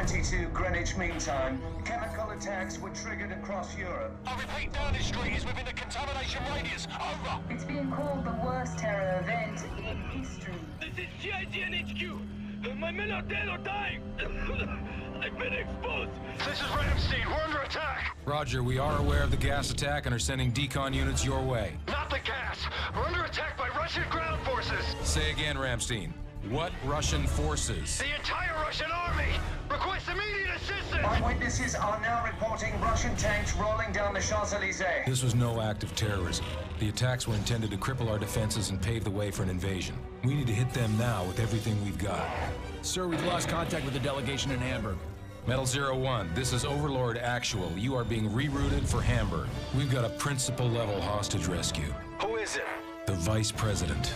10:22 Greenwich Mean Time. Chemical attacks were triggered across Europe. I repeat, Downing Street is within the contamination radius. Over. It's being called the worst terror event in history. This is GIGN HQ. My men are dead or dying. I've been exposed. This is Ramstein. We're under attack. Roger, we are aware of the gas attack and are sending decon units your way. Not the gas. We're under attack by Russian ground forces. Say again, Ramstein. What Russian forces? The entire Russian army. Request immediate assistance. Eyewitnesses are now reporting Russian tanks rolling down the Champs-Elysees. This was no act of terrorism. The attacks were intended to cripple our defenses and pave the way for an invasion. We need to hit them now with everything we've got. Sir, we've lost contact with the delegation in Hamburg. Metal Zero One, this is Overlord Actual. You are being rerouted for Hamburg. We've got a principal level hostage rescue. Who is it? The Vice President.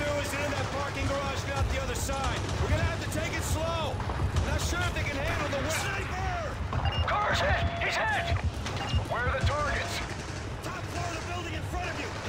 through is in that parking garage and out the other side. We're gonna have to take it slow. Not sure if they can handle the west. Sniper! Car's hit! He's hit! Where are the targets? Top floor of the building in front of you!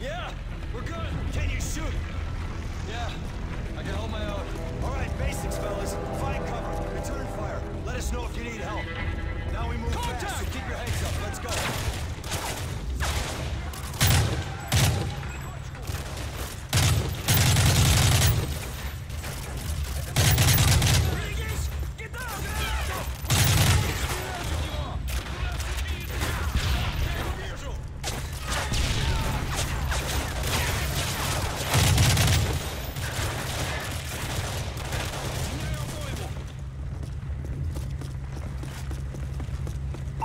Yeah, we're good. Can you shoot? Yeah, I can hold my own. All right, basics, fellas. Find cover. Return fire. Let us know if you need help. Now we move fast, so keep your heads up. Let's go.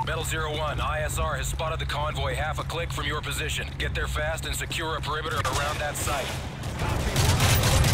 Metal Zero One, ISR has spotted the convoy half a click from your position. Get there fast and secure a perimeter around that site.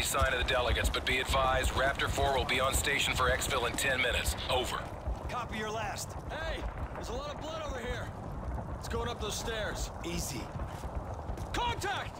any sign of the delegates, but be advised, Raptor 4 will be on station for exfil in 10 minutes. Over. Copy your last. Hey, there's a lot of blood over here. It's going up those stairs. Easy. Contact!